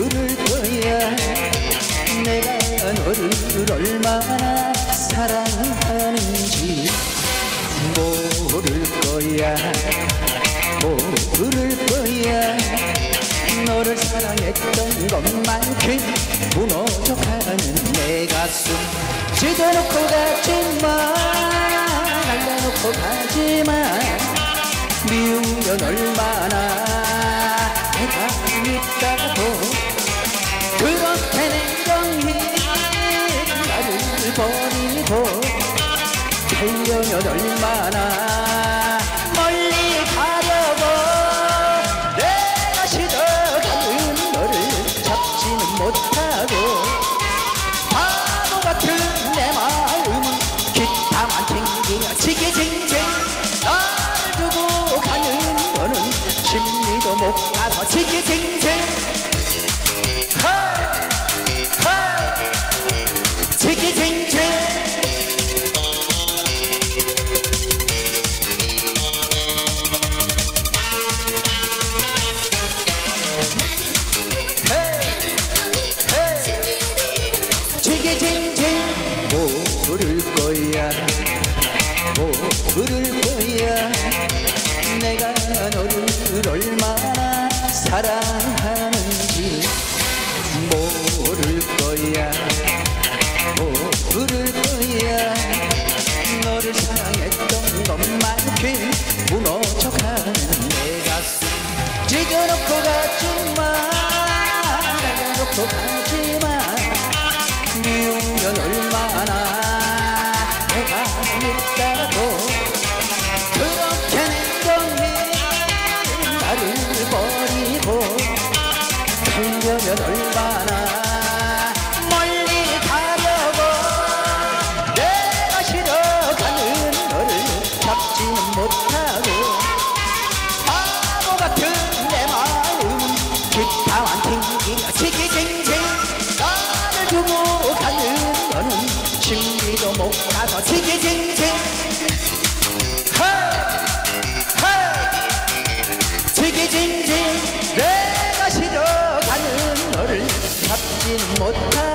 부를 거야. 내가 너를 얼마나 사랑하는지 모를 거야. 모를 거야. 너를 사랑했던 것만큼 무너져가는 내 가슴. 찢어놓고 가지마 날려놓고 가지마 미우면 얼마나 버리고 달려면 얼마나 멀리 가려고 내가 싫어가는 너를 잡지는 못하고 바보 같은 내 마음은 기타만 챙기며 지게쟁쟁 나를 두고 가는 너는 심리도 못 가서 지게쟁쟁 지게쟁쟁. 모를 거야. 모를 거야. 내가 너를 얼마나 사랑하는지 모를 거야. 모를 거야. 너를 사랑했던 것만큼 무너져가는 내 가슴 지겨놓고 가지마. 내려놓고 가지 잡지는 못하고 바보 같은 내 마음 기타만 튕기며 지기쟁쟁 나를 두고 가는 너는 심리도 못 가서 지기쟁쟁 지기쟁쟁 내가 싫어가는 너를 잡지는 못하고